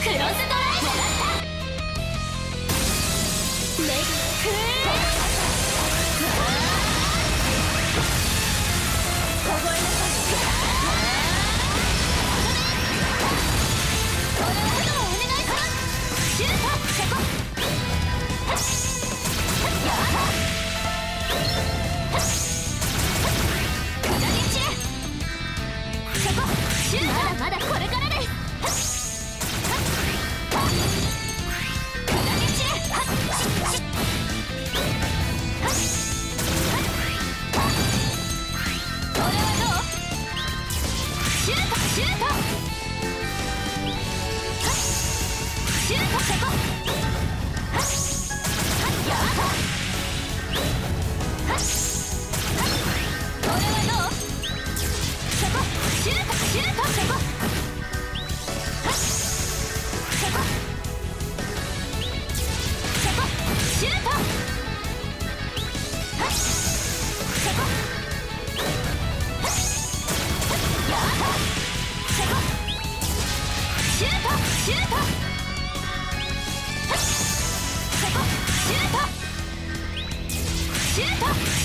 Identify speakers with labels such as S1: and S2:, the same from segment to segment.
S1: クロスドライブメイ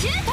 S1: シュート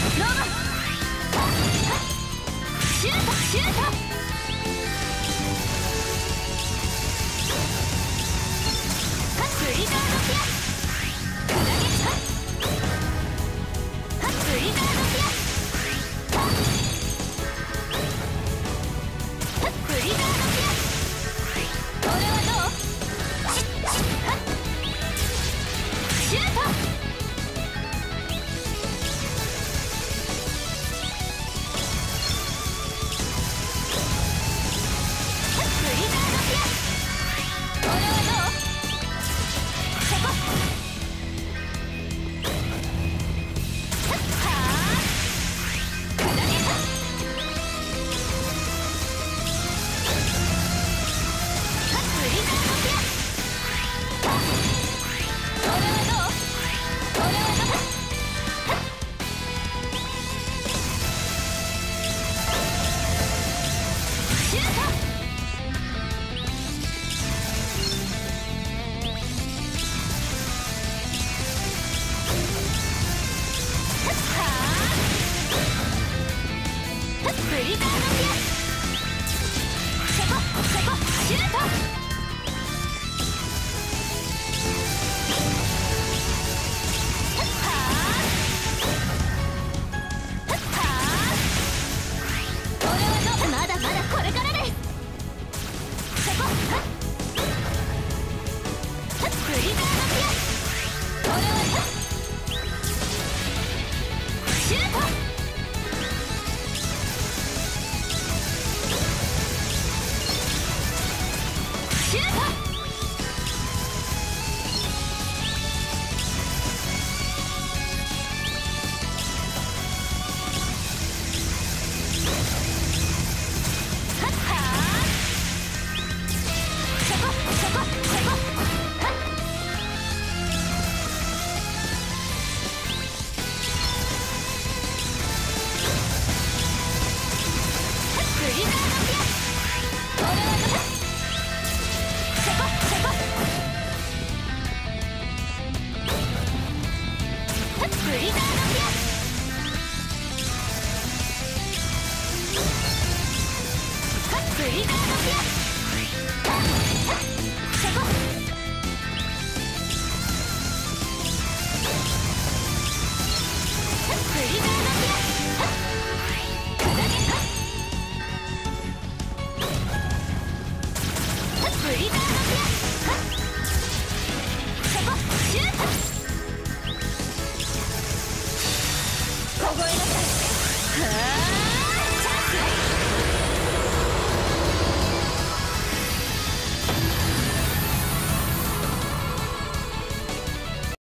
S1: シュートシュートブリザードフアシェコシェコシュート凍えなさいはあ